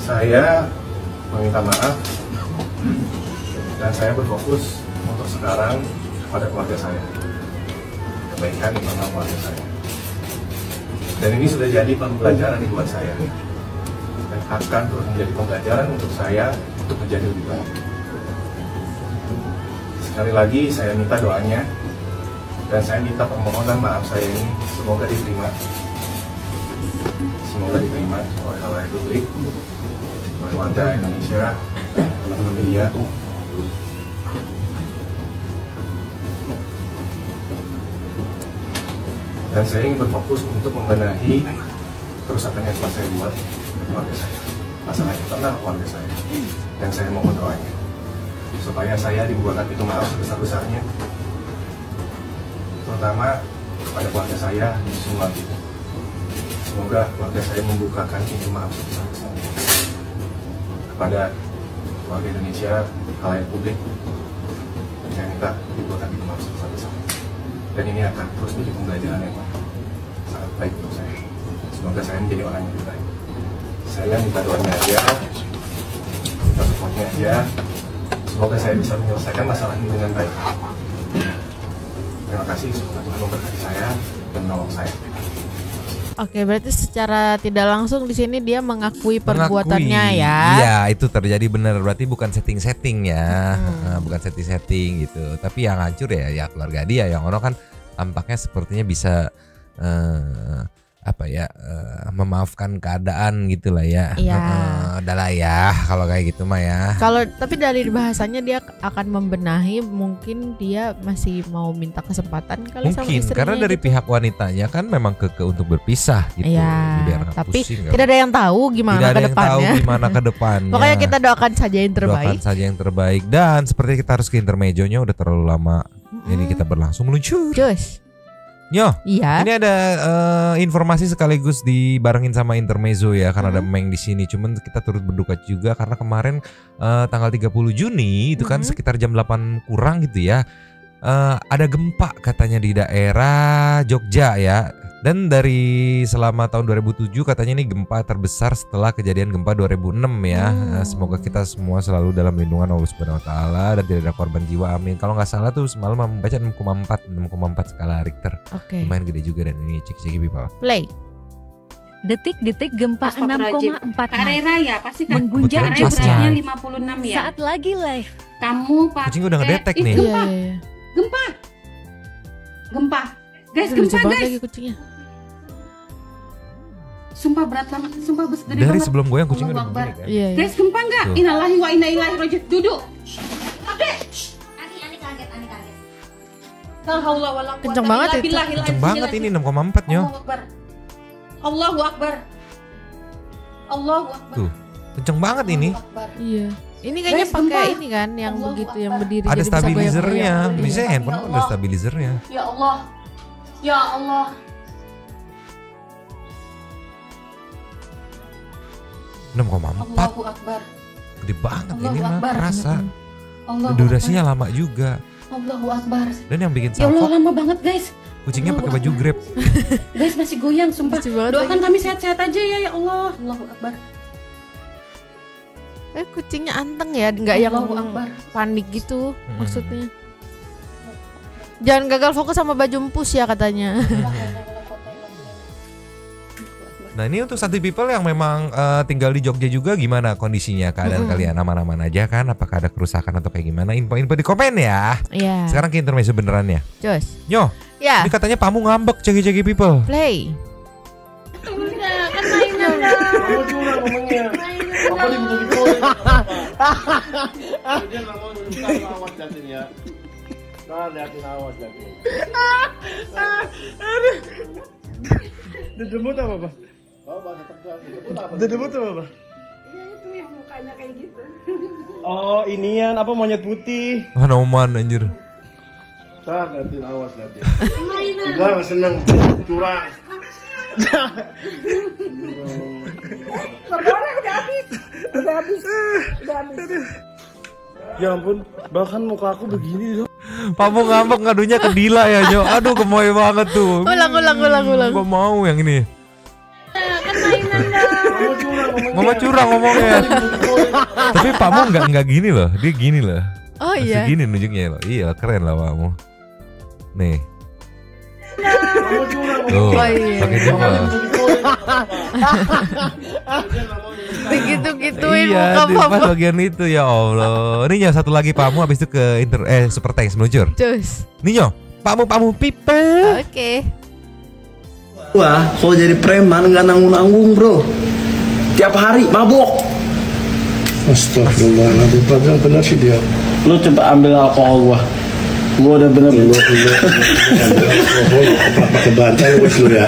Saya meminta maaf dan saya berfokus untuk sekarang pada keluarga saya kebaikan internal keluarga saya. Dan ini sudah jadi pembelajaran buat saya dan akan terus menjadi pembelajaran untuk saya untuk menjadi lebih baik. Sekali lagi saya minta doanya dan saya minta permohonan maaf saya ini semoga diterima. Semoga diterima oleh halayak publik keluarga Indonesia, teman-teman media. Dan saya ingin berfokus untuk membenahi kerusakan yang saya buat ke keluarga saya. Masalah internal keluarga saya. Dan saya mohon doanya. Supaya saya dibuatkan itu maaf sebesar-besarnya. Terutama kepada keluarga saya di semua gitu. Semoga keluarga saya membukakan pintu maaf sebesar-besarnya kepada keluarga Indonesia, halayak publik. Pintu maaf sebesar-besarnya. Dan ini akan terus menjadi pembelajaran yang sangat baik untuk saya. Semoga saya menjadi orang yang lebih baik. Saya minta doanya aja, minta supportnya aja. Semoga saya bisa menyelesaikan masalah ini dengan baik. Terima kasih, semoga Tuhan memberkati saya dan menolong saya. Oke, berarti secara tidak langsung di sini dia mengakui perbuatannya Mengakui. ya. Iya, itu terjadi benar. Berarti bukan setting-setting ya. Hmm. Bukan setting-setting gitu. Tapi yang hancur ya ya keluarga dia. Yang ono kan tampaknya sepertinya bisa eh apa ya eh, memaafkan keadaan gitu lah ya. Iya. Eh, udah lah ya kalau kayak gitu mah ya. Kalau tapi dari bahasanya dia akan membenahi, mungkin dia masih mau minta kesempatan kali sama Mungkin istrinya. karena dari gitu. pihak wanitanya kan memang keke untuk berpisah gitu. Iya, Biar tapi pusing, tidak ada yang tahu gimana Tidak ada ke yang tahu depannya. gimana ke depannya. Pokoknya kita doakan saja yang terbaik. Doakan saja yang terbaik dan seperti kita harus ke intermezzonya udah terlalu lama. Ini kita berlangsung meluncur. Cus. Nyo, Iya. ini ada eh, informasi sekaligus dibarengin sama intermezzo ya karena ada Meng di sini. Cuman kita turut berduka juga karena kemarin eh, tanggal 30 Juni itu kan sekitar jam 8 kurang gitu ya. Eh, ada gempa katanya di daerah Jogja ya. Dan dari selama tahun 2007 katanya ini gempa terbesar setelah kejadian gempa 2006 ya. Eh, semoga kita semua selalu dalam lindungan Allah Subhanahu wa taala dan tidak ada korban jiwa. Amin. Kalau nggak salah tuh semalam membaca 6,4 6,4 skala Richter. Oke. Lumayan gede juga dan ini cek-cek pipa. Play. Detik-detik gempa Astagfirullahaladzim. 6,4 Kak Rera ya pasti kan Mengguncang beratnya pasca. 56 ya Saat lagi live kamu pakai Kucing udah ngedetek Ih, nih. gempa Iya, iya, iya. Gempa gempa guys Aduh, gempa banget guys lagi kucingnya. sumpah berat banget sumpah bes gede Dari banget sebelum goyang kucingnya Allahu udah kan. Iya, iya. guys gempa nggak Tuh. inalahi wa inna ilaihi rajiun duduk oke La haula wala quwata Kenceng banget itu. Kenceng banget ini 6,4 nyo. Allahu Akbar Allahu Akbar Allahu Akbar Tuh, kenceng banget ini. Iya. Ini kayaknya Guys, pakai ini kan yang begitu yang berdiri Ada stabilizernya. goyang-goyang. Bisa handphone kan ada stabilizernya. Ya Allah. Ya Allah. 6,4 Allahu Akbar. Gede banget Allahu ini mah Akbar. kerasa. Allahu Durasinya lama juga. Allahu Akbar. Dan yang bikin Ya Allah salvo lama banget guys. kucingnya pakai baju grab. Guys masih goyang sumpah. Doakan kami sehat-sehat aja ya ya Allah. Allahu Akbar Eh kucingnya anteng ya, nggak yang panik gitu Hmm. maksudnya. Jangan gagal fokus sama baju empus ya katanya. Nah ini untuk Santi People yang memang eh, tinggal di Jogja juga gimana kondisinya keadaan Mm-mm. kalian aman-aman aja kan? Apakah ada kerusakan atau kayak gimana? Info-info di komen ya. Iya. Sekarang ke intermezzo beneran ya. Jos. Nyo, Ya. ini katanya pamu ngambek cegi-cegi People. Play. kan mainan Kamu curang ngomongnya. Apa nih butuh dikoin? Dia nggak mau nunjukkan awas Jatin ya. Nah, liatin awas Jatin. Dedemut apa, Pak? Oh, bahasa tegang. Dedemut apa? Pak? itu yang mukanya kayak gitu Oh, inian apa monyet putih. Hanoman anjir. Nah, liatin awas Jatin. Enggak, seneng. Curang. Sabarnya udah habis Udah habis Udah habis Ya ampun, bahkan muka aku begini loh. Pamu ngambek ngadunya ke Dila ya Nyo. Aduh gemoy banget tuh. Ulang, ulang, ulang, ulang. Gak mau yang ini. Kan mainan. Mama curang ngomongnya. Tapi Pamu nggak nggak gini loh. Dia gini loh. Oh Masih iya. gini nunjuknya loh. Iya keren lah Pamu. Nih. Curang Tuh. Oh, iya. Pakai jempol. Begitu-gituin Iya, muka pas bagian itu ya Allah. Ini Nyo satu lagi Pamu habis itu ke inter eh super tanks meluncur. Jos. Nih Nyo, Pamu Pamu people. Oke. Wah, kalau jadi preman nggak nanggung-nanggung bro. Tiap hari mabok. Astagfirullahaladzim, benar sih dia. Lu coba ambil alkohol gua. Gua udah bener lu, pakai bantal wes lu ya.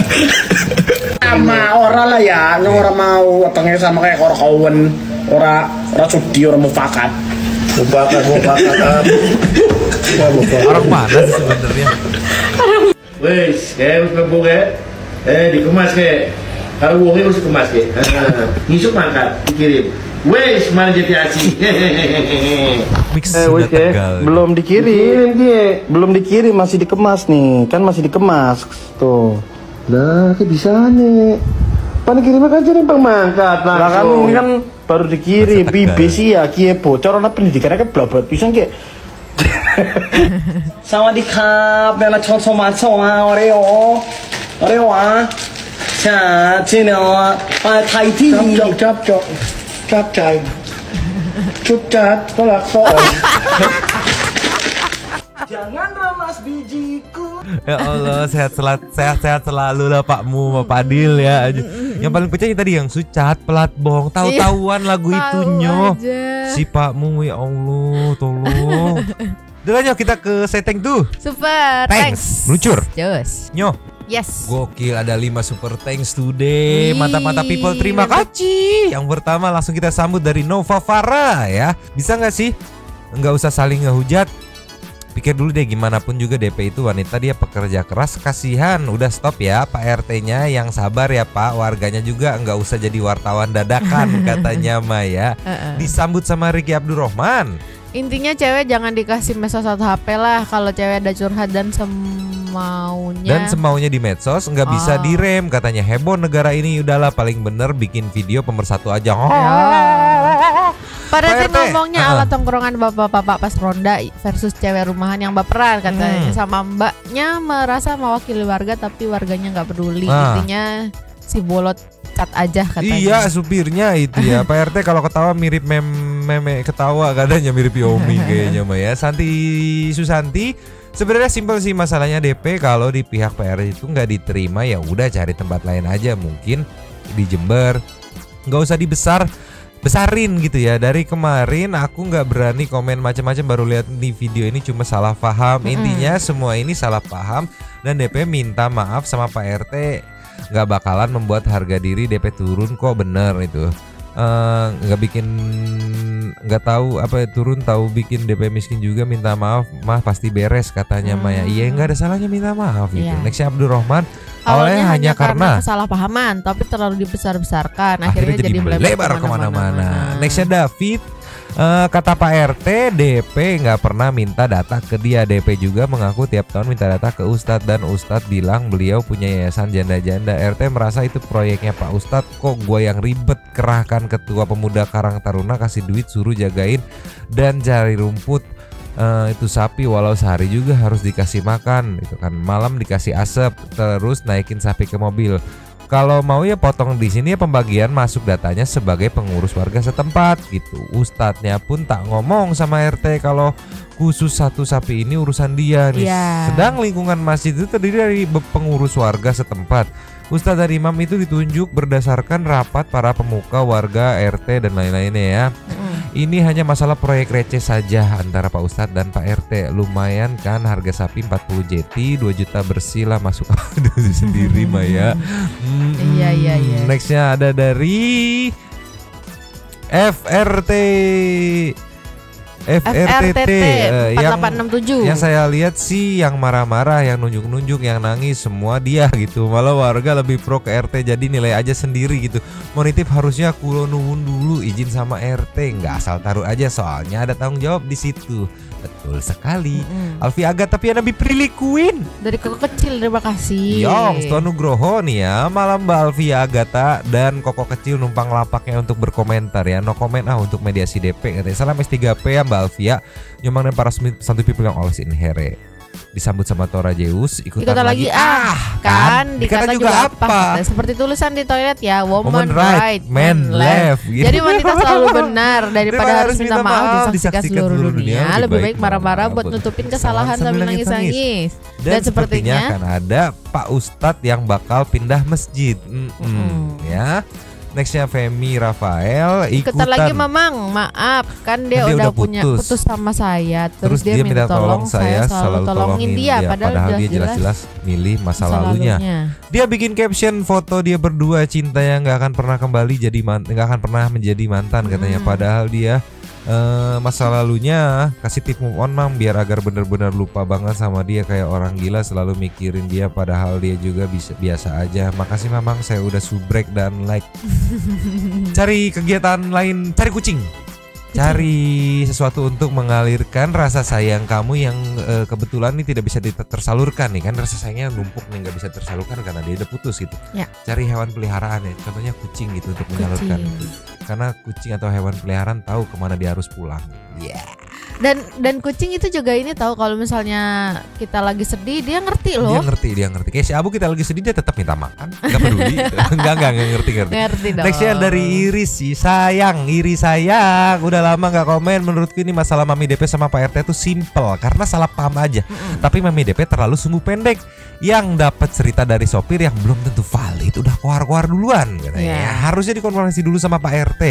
sama orang lah ya, nu orang mau apa sama kayak orang kawan, orang orang sudi, orang mufakat. Mufakat, mufakat. Ya, mufakat. Orang mana sih sebenarnya? Wes, kayak wes bebuk ya. Eh, dikemas kayak. Kalau buangnya harus dikemas kayak. Ngisuk mangkat, dikirim. Wes, mana. Mix Eh, wis ke, belum dikirim. Belum dikirim, masih dikemas nih. Kan masih dikemas. Tuh. Lah, kayak bisa nih. Pan kirimnya kan jadi bang mangkat Lah kan ini kan baru dikirim. Bibi sih ya, kie bocor anak pendidikannya kan blabat pisan kayak. Sawadikap, bella chonso macho ah, oreo. Oreo ah. Cha, chino, ah, Thai ti. Chop, chop, chop, chai. Cup cat, tolak soal. Jangan ramas bijiku. Ya Allah, sehat selat, sehat sehat selalu lah Pakmu, Pak Adil ya. Yang paling pecah tadi yang sucat, pelat bong, tahu-tahuan lagu Tahu itunya. aja. Si Pakmu ya Allah, tolong. Yuk kita ke setting tuh. Super. Thanks. Meluncur. Jos. Nyo. Yes. Gokil ada 5 super thanks today. Mantap-mantap people. Terima kasih. Yang pertama langsung kita sambut dari Nova Farah ya. Bisa nggak sih? Nggak usah saling ngehujat. Pikir dulu deh gimana pun juga DP itu wanita dia pekerja keras Kasihan. Udah stop ya Pak RT-nya yang sabar ya Pak. Warganya juga nggak usah jadi wartawan dadakan katanya Maya. Disambut sama Ricky Abdurrahman Intinya cewek jangan dikasih medsos satu HP lah kalau cewek ada curhat dan semaunya. Dan semaunya di medsos nggak bisa Oh. direm katanya heboh negara ini udahlah paling bener bikin video pemersatu aja. Oh. Pada Pak sih ngomongnya heeh. ala tongkrongan bapak-bapak pas ronda versus cewek rumahan yang baperan katanya Hmm. sama mbaknya merasa mewakili warga tapi warganya nggak peduli Ah. intinya si bolot cat aja katanya. Iya supirnya itu ya Pak RT kalau ketawa mirip mem meme ketawa katanya mirip Yomi kayaknya mah ya. Santi Susanti sebenarnya simpel sih masalahnya DP kalau di pihak RT itu nggak diterima ya udah cari tempat lain aja. Mungkin di Jember nggak usah dibesar besarin gitu ya. Dari kemarin aku nggak berani komen macam-macam baru lihat di video ini cuma salah paham. Intinya semua ini salah paham dan DP minta maaf sama Pak RT nggak bakalan membuat harga diri DP turun kok bener itu Eh, nggak bikin nggak tahu apa ya, turun tahu bikin DP miskin juga minta maaf mah pasti beres katanya Maya iya nggak ada salahnya minta maaf gitu. Iya. nextnya Abdurrahman Awalnya awalnya hanya karena kesalahpahaman tapi terlalu dibesar-besarkan. Akhirnya jadi melebar ke mana-mana. Nextnya David eh, kata Pak RT DP nggak pernah minta data ke dia. DP juga mengaku tiap tahun minta data ke Ustadz dan Ustadz bilang beliau punya yayasan janda-janda. RT merasa itu proyeknya Pak Ustadz. Kok gue yang ribet kerahkan ketua pemuda Karang Taruna kasih duit suruh jagain dan cari rumput. Eh, itu sapi walau sehari juga harus dikasih makan. Itu kan malam dikasih asap terus naikin sapi ke mobil kalau mau ya potong di sini ya pembagian masuk datanya sebagai pengurus warga setempat gitu. Ustadznya pun tak ngomong sama RT kalau khusus satu sapi ini urusan dia nih. Iya. sedang lingkungan masjid itu terdiri dari pengurus warga setempat. Ustadz dan imam itu ditunjuk berdasarkan rapat para pemuka warga RT dan lain-lainnya ya ini hanya masalah proyek receh saja antara Pak Ustadz dan Pak RT. Lumayan kan harga sapi 40 JT, 2 juta bersih lah masuk Aduh, sendiri Maya. Hmm, Iya, iya, iya. Nextnya ada dari FRT FRTT eh, yang 4867. yang saya lihat sih yang marah-marah, yang nunjuk-nunjuk, yang nangis semua dia gitu. Malah warga lebih pro ke RT jadi nilai aja sendiri gitu. Monitif harusnya kulo nuwun dulu izin sama RT, nggak asal taruh aja soalnya ada tanggung jawab di situ. Betul sekali. Alfi Aga tapi ada Prilly Queen. Dari koko kecil terima kasih. Yong, Nugroho nih ya Malam Mbak Alfia Agatha dan Koko Kecil numpang lapaknya untuk berkomentar ya No comment ah untuk mediasi DP Salam S3P ya Mbak Alfia Nyumbang dan para santuy people yang always in here Disambut sama Tora Zeus Ikutan, Dikata lagi. ah kan? dikata, juga, apa? apa? Nah, seperti tulisan di toilet ya woman, Woman right, right, man left, gitu. Jadi wanita selalu benar daripada harus minta maaf disaksikan seluruh dunia. lebih Lebih baik marah-marah buat nutupin kesalahan sambil nangis-nangis. Dan, sepertinya akan ada Pak Ustadz yang bakal pindah masjid. Mm-mm, ya Nextnya Femi Rafael ikutan. Ikutan lagi Mamang, maaf kan dia, dia udah, udah punya putus. putus sama saya. Terus Terus, dia, minta tolong, saya selalu tolongin dia, padahal, dia jelas-jelas milih masa, masa lalunya. lalunya. Dia bikin caption foto dia berdua cinta yang nggak akan pernah kembali jadi nggak akan pernah menjadi mantan katanya. Hmm. Padahal dia eh, masa lalunya kasih tip move on mang biar agar bener-bener lupa banget sama dia kayak orang gila selalu mikirin dia padahal dia juga bisa biasa aja. Makasih mamang saya udah subrek dan like. Cari kegiatan lain, cari kucing. Cari sesuatu untuk mengalirkan rasa sayang kamu yang eh, kebetulan nih tidak bisa tersalurkan nih kan rasa sayangnya numpuk nih nggak bisa tersalurkan karena dia udah putus gitu. Ya. Cari hewan peliharaan ya, contohnya kucing gitu untuk menyalurkan. Kucing. Karena kucing atau hewan peliharaan tahu ke mana dia harus pulang. Iya. Dan dan kucing itu juga ini tahu kalau misalnya kita lagi sedih dia ngerti Dia loh. ngerti, dia ngerti. Kayak si Abu kita lagi sedih dia tetap minta makan, nggak peduli. enggak, enggak, enggak ngerti, ngerti. Ngerti dong. Nextnya dari Iris sih, sayang, Iris sayang. Udah lama nggak komen. Menurutku ini masalah Mami DP sama Pak RT itu simple karena salah paham aja. Tapi Mami DP terlalu sumbu pendek. Yang dapat cerita dari sopir yang belum tentu valid udah keluar-keluar duluan katanya. Iya. Harusnya dikonfirmasi dulu sama Pak RT.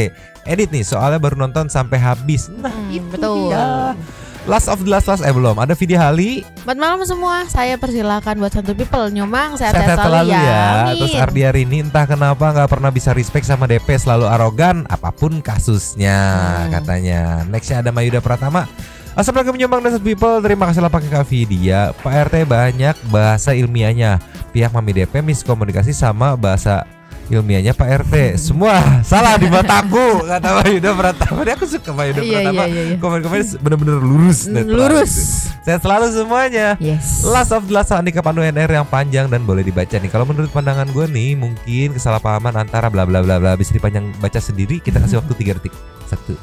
Edit nih, soalnya baru nonton sampai habis. Nah, Hmm, betul. dia. Last of the last last eh belum. Ada video Hali Buat malam semua, saya persilakan buat satu people nyomang Sehat sehat-sehat selalu ya. Amin. Terus Ardi hari ini entah kenapa nggak pernah bisa respect sama DP selalu arogan apa pun kasusnya Hmm. katanya. Nextnya ada Mayuda Pratama. Assalamualaikum Nyombang dan Set People Terima kasih lah pakai Kak Vidya Pak RT banyak bahasa ilmiahnya Pihak Mami DP miskomunikasi sama bahasa ilmiahnya Pak RT Semua salah di mataku Kata Mayuda Pratama Dia aku suka Mayuda Iya, Pratama iya, iya, iya. Komen-komen bener-bener lurus lurus. gitu. Sehat selalu semuanya Yes. Last of the Last Andika Pandu NR yang panjang dan boleh dibaca nih. Kalau menurut pandangan gue nih, mungkin kesalahpahaman antara bla bla bla bla bisa dipanjang baca sendiri. Kita kasih waktu tiga detik. Satu,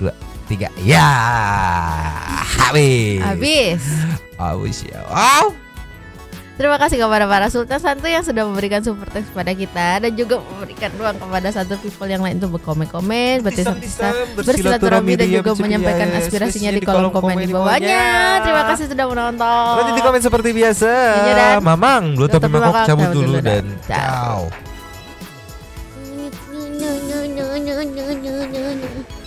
dua, tiga. Ya, habis. Habis. Habis ya. Wow. Terima kasih kepada para sultan santu yang sudah memberikan support text kepada kita dan juga memberikan ruang kepada satu people yang lain untuk berkomen-komen, bertisam-tisam, bersilaturahmi dan juga menyampaikan aspirasinya di kolom komen di bawahnya. Terima kasih sudah menonton. Nanti di komen seperti biasa. Iya, Mamang, lu tapi mangkok cabut dulu dulu, dan ciao.